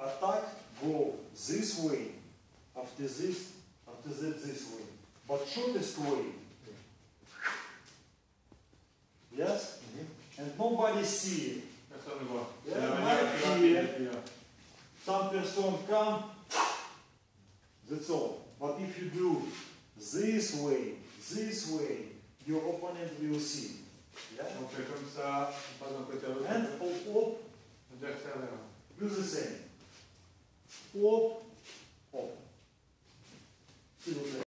attack go this way, after this, after that this way, but shortest way. Yes? And nobody see it. Personne ne voit. Yeah, right manière plus rapide here. Some person come, that's all. But if you do this way, this way, your opponent will see. Yeah? Fait comme ça, on passe d'un côté à l'autre. And hop, 多哦，是不是？